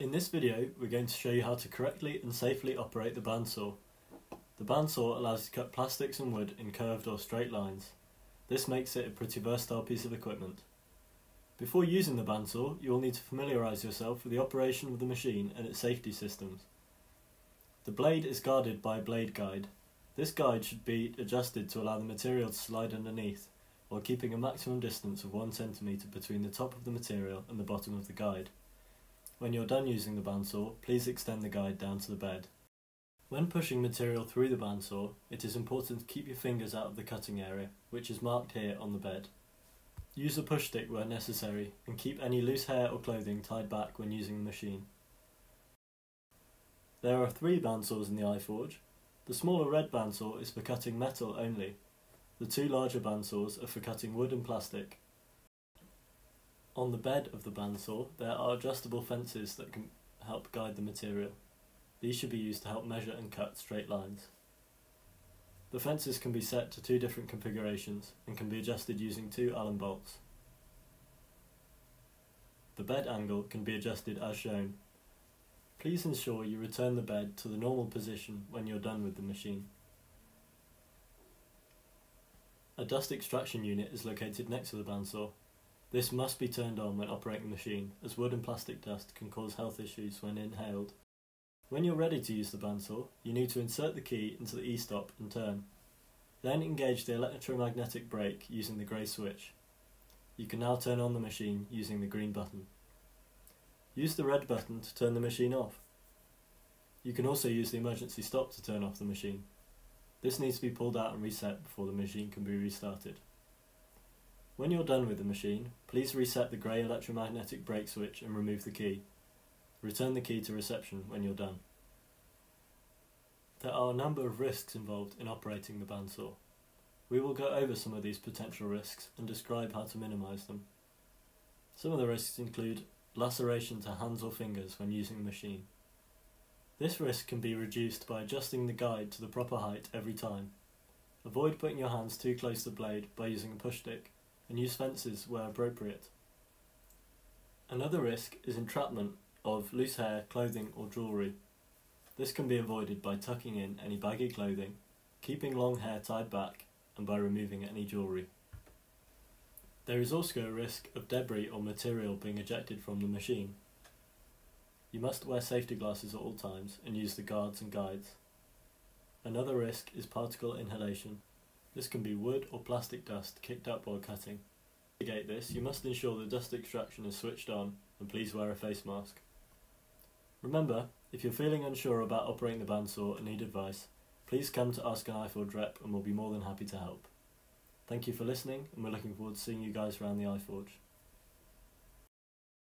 In this video, we're going to show you how to correctly and safely operate the bandsaw. The bandsaw allows you to cut plastics and wood in curved or straight lines. This makes it a pretty versatile piece of equipment. Before using the bandsaw, you will need to familiarise yourself with the operation of the machine and its safety systems. The blade is guarded by a blade guide. This guide should be adjusted to allow the material to slide underneath, while keeping a maximum distance of 1 cm between the top of the material and the bottom of the guide. When you're done using the bandsaw, please extend the guide down to the bed. When pushing material through the bandsaw, it is important to keep your fingers out of the cutting area, which is marked here on the bed. Use a push stick where necessary, and keep any loose hair or clothing tied back when using the machine. There are three bandsaws in the iForge. The smaller red bandsaw is for cutting metal only. The two larger bandsaws are for cutting wood and plastic, on the bed of the bandsaw, there are adjustable fences that can help guide the material. These should be used to help measure and cut straight lines. The fences can be set to two different configurations and can be adjusted using two Allen bolts. The bed angle can be adjusted as shown. Please ensure you return the bed to the normal position when you're done with the machine. A dust extraction unit is located next to the bandsaw this must be turned on when operating the machine, as wood and plastic dust can cause health issues when inhaled. When you're ready to use the bandsaw, you need to insert the key into the e-stop and turn. Then engage the electromagnetic brake using the grey switch. You can now turn on the machine using the green button. Use the red button to turn the machine off. You can also use the emergency stop to turn off the machine. This needs to be pulled out and reset before the machine can be restarted. When you're done with the machine, please reset the grey electromagnetic brake switch and remove the key. Return the key to reception when you're done. There are a number of risks involved in operating the bandsaw. We will go over some of these potential risks and describe how to minimise them. Some of the risks include laceration to hands or fingers when using the machine. This risk can be reduced by adjusting the guide to the proper height every time. Avoid putting your hands too close to the blade by using a push stick and use fences where appropriate. Another risk is entrapment of loose hair, clothing or jewellery. This can be avoided by tucking in any baggy clothing, keeping long hair tied back and by removing any jewellery. There is also a risk of debris or material being ejected from the machine. You must wear safety glasses at all times and use the guards and guides. Another risk is particle inhalation. This can be wood or plastic dust kicked up while cutting. To mitigate this, you must ensure the dust extraction is switched on and please wear a face mask. Remember, if you're feeling unsure about operating the bandsaw and need advice, please come to Ask an iForge rep and we'll be more than happy to help. Thank you for listening and we're looking forward to seeing you guys around the iForge.